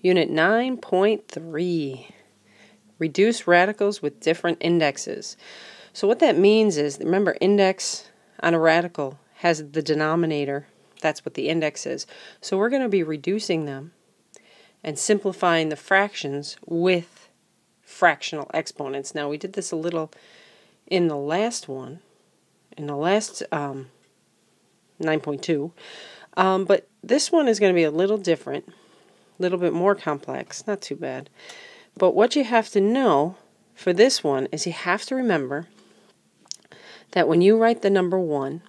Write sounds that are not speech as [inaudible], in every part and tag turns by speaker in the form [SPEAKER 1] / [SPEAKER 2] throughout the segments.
[SPEAKER 1] Unit 9.3 Reduce radicals with different indexes. So what that means is, remember index on a radical has the denominator. That's what the index is. So we're going to be reducing them and simplifying the fractions with fractional exponents. Now we did this a little in the last one, in the last um, 9.2, um, but this one is going to be a little different, a little bit more complex, not too bad. But what you have to know for this one is you have to remember that when you write the number 1,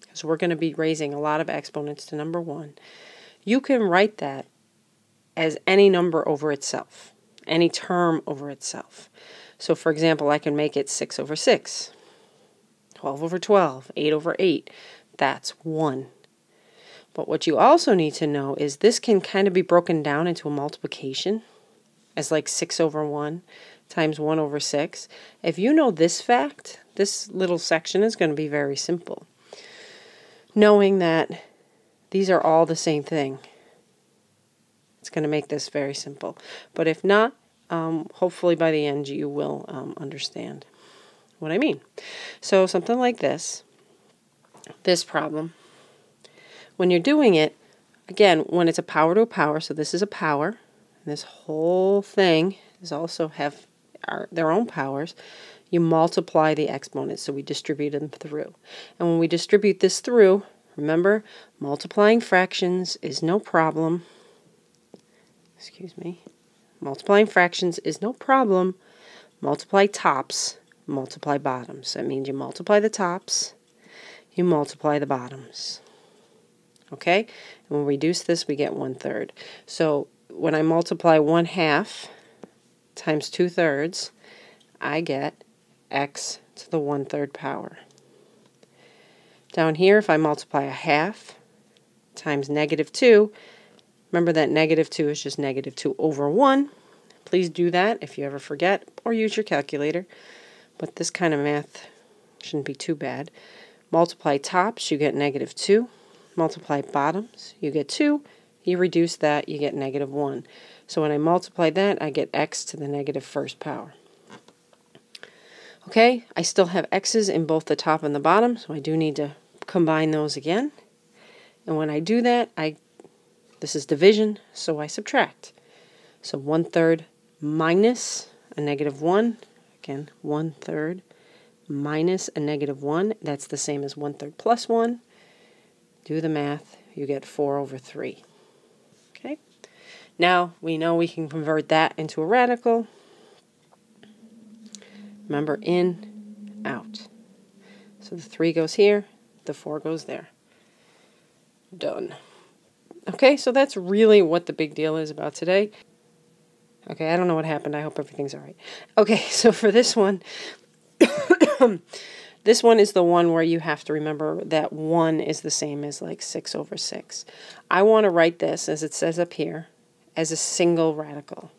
[SPEAKER 1] because we're going to be raising a lot of exponents to number 1, you can write that as any number over itself, any term over itself. So for example, I can make it 6 over 6, 12 over 12, 8 over 8. That's 1. But what you also need to know is this can kind of be broken down into a multiplication as like 6 over 1 times 1 over 6. If you know this fact, this little section is going to be very simple. Knowing that these are all the same thing. It's going to make this very simple. But if not, um, hopefully by the end you will um, understand what I mean. So something like this, this problem, when you're doing it, again, when it's a power to a power, so this is a power, this whole thing is also have our, their own powers, you multiply the exponents, so we distribute them through. And when we distribute this through, remember, multiplying fractions is no problem excuse me, multiplying fractions is no problem. Multiply tops, multiply bottoms. That means you multiply the tops, you multiply the bottoms. Okay? And when we reduce this, we get one third. So when I multiply one half times two thirds, I get x to the one third power. Down here, if I multiply a half times negative 2, Remember that negative 2 is just negative 2 over 1. Please do that if you ever forget, or use your calculator. But this kind of math shouldn't be too bad. Multiply tops, you get negative 2. Multiply bottoms, you get 2. You reduce that, you get negative 1. So when I multiply that, I get x to the negative first power. Okay, I still have x's in both the top and the bottom, so I do need to combine those again. And when I do that, I this is division, so I subtract. So 1 third minus a negative 1, again, 1 third minus a negative 1, that's the same as 1 third plus 1. Do the math, you get 4 over 3. Okay, now we know we can convert that into a radical. Remember, in, out. So the 3 goes here, the 4 goes there. Done. Okay, so that's really what the big deal is about today. Okay, I don't know what happened. I hope everything's all right. Okay, [laughs] so for this one, [coughs] [coughs] this one is the one where you have to remember that 1 is the same as like 6 over 6. I want to write this, as it says up here, as a single radical.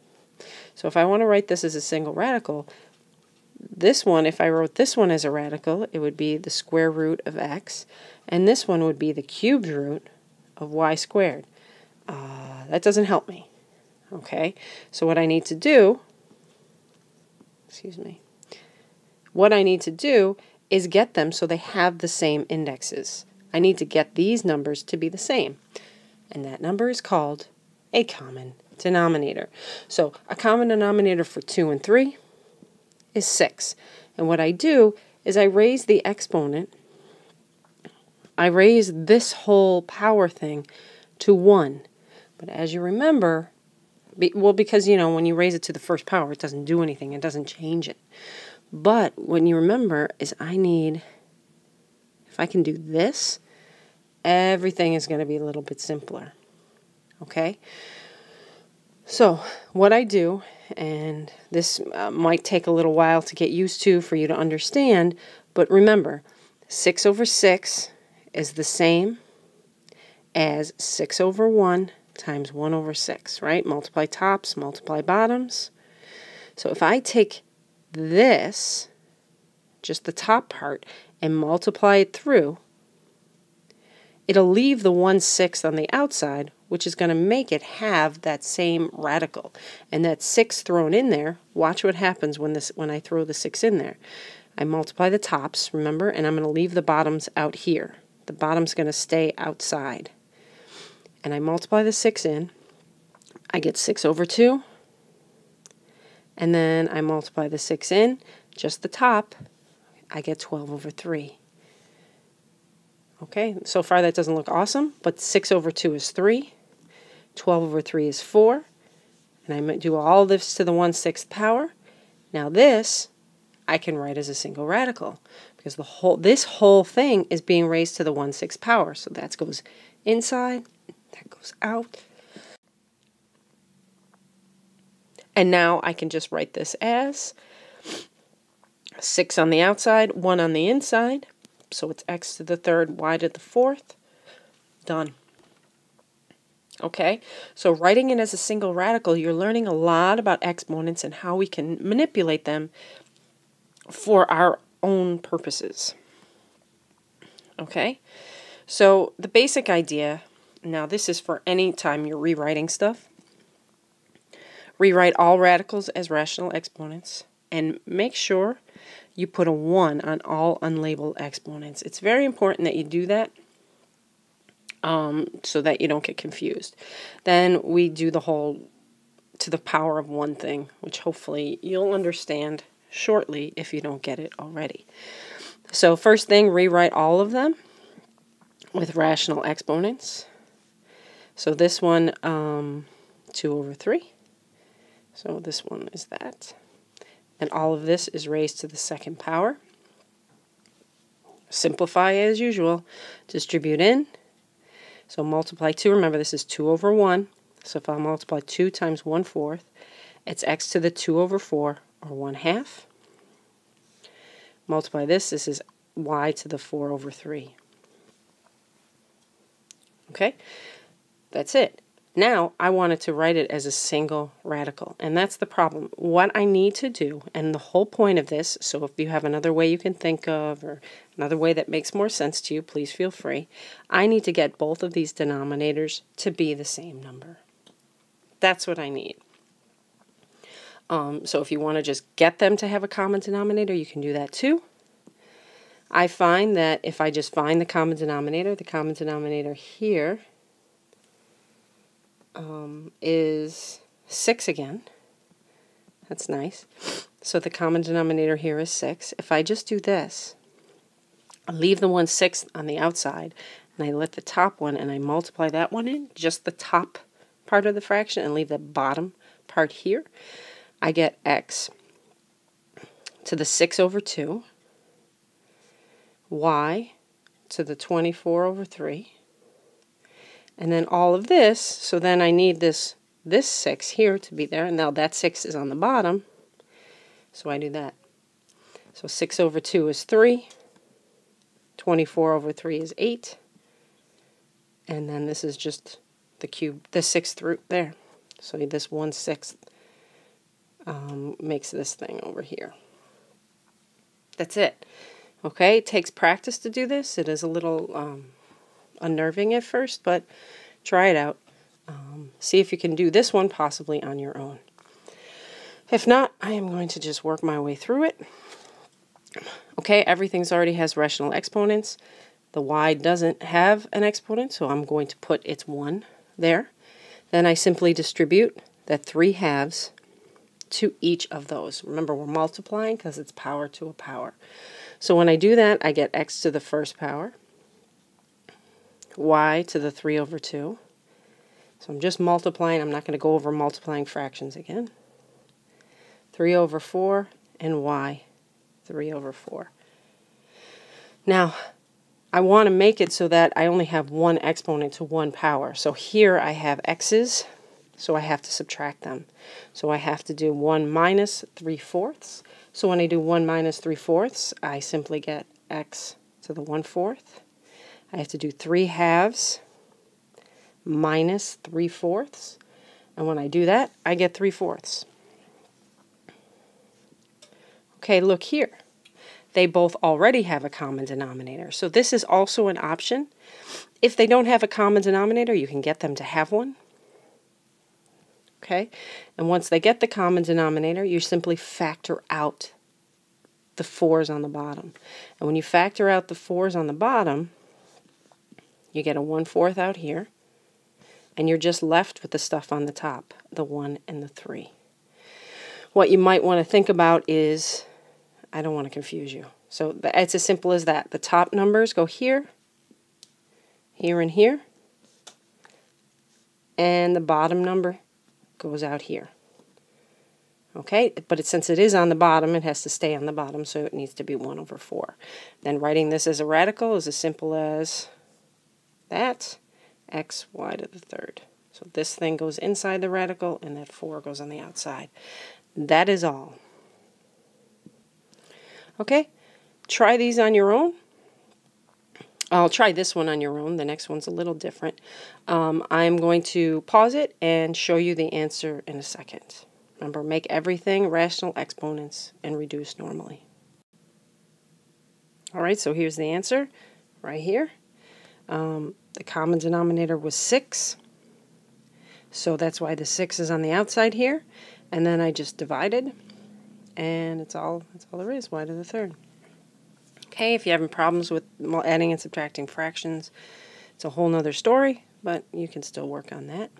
[SPEAKER 1] So if I want to write this as a single radical, this one, if I wrote this one as a radical, it would be the square root of x, and this one would be the cubed root of y squared. Uh, that doesn't help me. Okay, so what I need to do, excuse me, what I need to do is get them so they have the same indexes. I need to get these numbers to be the same. And that number is called a common denominator. So a common denominator for 2 and 3 is 6. And what I do is I raise the exponent I raise this whole power thing to 1. But as you remember, be, well, because, you know, when you raise it to the first power, it doesn't do anything. It doesn't change it. But when you remember is I need, if I can do this, everything is going to be a little bit simpler. Okay? So, what I do, and this uh, might take a little while to get used to for you to understand, but remember, 6 over 6 is the same as 6 over 1 times 1 over 6, right? Multiply tops, multiply bottoms. So if I take this, just the top part, and multiply it through, it'll leave the 1 sixth on the outside which is going to make it have that same radical. And that 6 thrown in there, watch what happens when this when I throw the 6 in there. I multiply the tops, remember, and I'm going to leave the bottoms out here. The bottom's going to stay outside. And I multiply the 6 in. I get 6 over 2. And then I multiply the 6 in, just the top. I get 12 over 3. Okay, so far that doesn't look awesome, but 6 over 2 is 3. 12 over 3 is 4. And I do all this to the 1 6th power. Now this I can write as a single radical because the whole this whole thing is being raised to the 1 6th power. So that goes inside, that goes out. And now I can just write this as 6 on the outside, 1 on the inside. So it's x to the third, y to the fourth. Done. Okay, so writing it as a single radical, you're learning a lot about exponents and how we can manipulate them for our own purposes. Okay, so the basic idea, now this is for any time you're rewriting stuff, rewrite all radicals as rational exponents and make sure you put a 1 on all unlabeled exponents. It's very important that you do that um, so that you don't get confused. Then we do the whole to the power of one thing, which hopefully you'll understand shortly if you don't get it already. So first thing, rewrite all of them with rational exponents. So this one, um, 2 over 3. So this one is that. And all of this is raised to the second power. Simplify as usual. Distribute in. So multiply 2. Remember, this is 2 over 1. So if I multiply 2 times 1 fourth, it's x to the 2 over 4, or 1 half. Multiply this. This is y to the 4 over 3. Okay? That's it. Now I wanted to write it as a single radical, and that's the problem. What I need to do, and the whole point of this, so if you have another way you can think of or another way that makes more sense to you, please feel free. I need to get both of these denominators to be the same number. That's what I need. Um, so if you want to just get them to have a common denominator, you can do that too. I find that if I just find the common denominator, the common denominator here um, is 6 again. That's nice. So the common denominator here is 6. If I just do this, I leave the one sixth on the outside, and I let the top one, and I multiply that one in, just the top part of the fraction, and leave the bottom part here, I get x to the 6 over 2, y to the 24 over 3, and then all of this, so then I need this, this 6 here to be there. And now that 6 is on the bottom. So I do that. So 6 over 2 is 3. 24 over 3 is 8. And then this is just the cube, the sixth root there. So this 1 sixth um, makes this thing over here. That's it. Okay, it takes practice to do this. It is a little um, unnerving at first, but try it out. Um, see if you can do this one possibly on your own. If not, I am going to just work my way through it. Okay, everything's already has rational exponents. The y doesn't have an exponent, so I'm going to put its 1 there. Then I simply distribute that 3 halves to each of those. Remember, we're multiplying because it's power to a power. So when I do that, I get x to the first power y to the 3 over 2. So I'm just multiplying. I'm not going to go over multiplying fractions again. 3 over 4 and y 3 over 4. Now, I want to make it so that I only have one exponent to one power. So here I have x's, so I have to subtract them. So I have to do 1 minus 3 fourths. So when I do 1 minus 3 fourths, I simply get x to the 1 fourth I have to do 3 halves minus 3 fourths. And when I do that, I get 3 fourths. Okay, look here. they both already have a common denominator. So this is also an option. If they don't have a common denominator, you can get them to have one. Okay? And once they get the common denominator, you simply factor out the 4's on the bottom. And when you factor out the 4's on the bottom, you get a 1 fourth out here. And you're just left with the stuff on the top, the 1 and the 3. What you might want to think about is, I don't want to confuse you. So it's as simple as that. The top numbers go here, here and here, and the bottom number goes out here. Okay, but it, since it is on the bottom, it has to stay on the bottom, so it needs to be 1 over 4. Then writing this as a radical is as simple as that, x, y to the third. So this thing goes inside the radical, and that 4 goes on the outside. That is all. Okay, try these on your own. I'll try this one on your own. The next one's a little different. Um, I'm going to pause it and show you the answer in a second. Remember, make everything rational exponents and reduce normally. All right, so here's the answer right here. Um, the common denominator was 6. So that's why the 6 is on the outside here. And then I just divided. And it's all, that's all there is, y to the third. Okay, if you're having problems with adding and subtracting fractions, it's a whole nother story, but you can still work on that.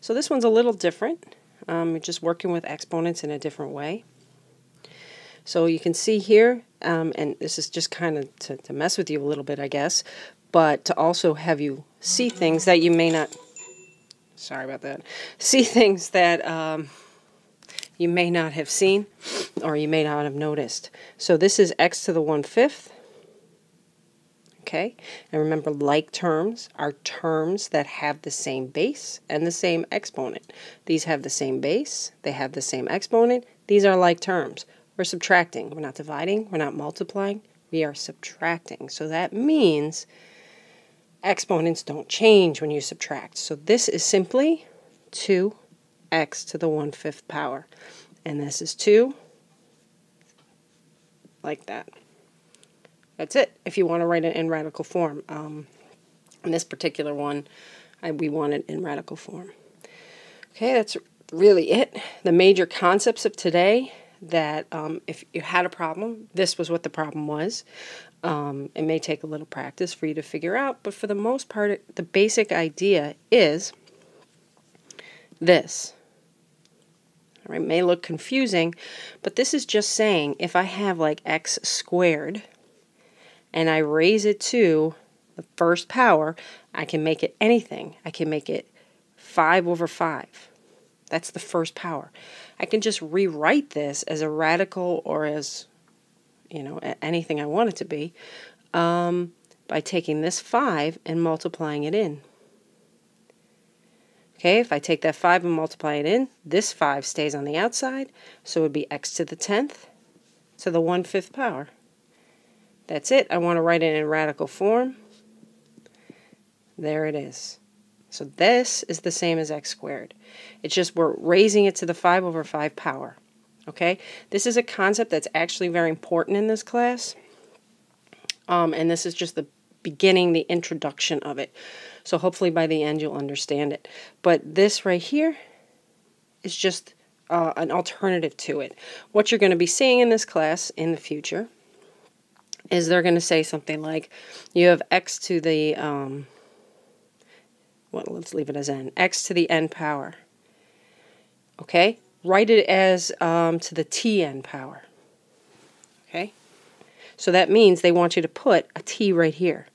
[SPEAKER 1] So this one's a little different. Um, just working with exponents in a different way. So you can see here, um, and this is just kind of to, to mess with you a little bit, I guess, but to also have you see things that you may not, sorry about that, see things that um, you may not have seen or you may not have noticed. So this is x to the 1 fifth. Okay, and remember like terms are terms that have the same base and the same exponent. These have the same base, they have the same exponent. These are like terms. We're subtracting. We're not dividing, we're not multiplying, we are subtracting. So that means exponents don't change when you subtract. So this is simply 2x to the 1 fifth power. And this is 2 like that. That's it, if you want to write it in radical form. Um, in this particular one, I, we want it in radical form. Okay, that's really it. The major concepts of today that um, if you had a problem, this was what the problem was. Um, it may take a little practice for you to figure out, but for the most part, the basic idea is this. All right, may look confusing, but this is just saying if I have like x squared and I raise it to the first power, I can make it anything. I can make it 5 over 5. That's the first power. I can just rewrite this as a radical or as, you know, anything I want it to be um, by taking this 5 and multiplying it in. Okay, if I take that 5 and multiply it in, this 5 stays on the outside, so it would be x to the 10th to the 1 5th power. That's it. I want to write it in radical form. There it is. So this is the same as x squared. It's just we're raising it to the 5 over 5 power. Okay? This is a concept that's actually very important in this class. Um, and this is just the beginning, the introduction of it. So hopefully by the end you'll understand it. But this right here is just uh, an alternative to it. What you're going to be seeing in this class in the future is they're going to say something like you have x to the, um, well, let's leave it as n, x to the n power. Okay? Write it as um, to the tn power. Okay? So that means they want you to put a t right here.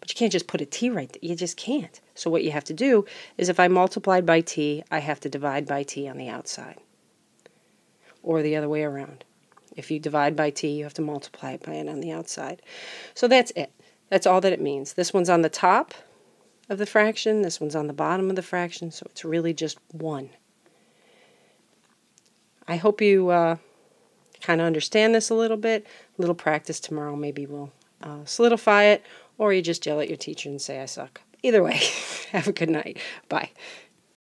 [SPEAKER 1] But you can't just put a t right there. You just can't. So what you have to do is if I multiplied by t, I have to divide by t on the outside. Or the other way around. If you divide by t, you have to multiply it by it on the outside. So that's it. That's all that it means. This one's on the top of the fraction. This one's on the bottom of the fraction. So it's really just 1. I hope you uh, kind of understand this a little bit. A little practice tomorrow maybe will uh, solidify it. Or you just yell at your teacher and say, I suck. Either way, [laughs] have a good night. Bye.